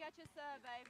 get your survey.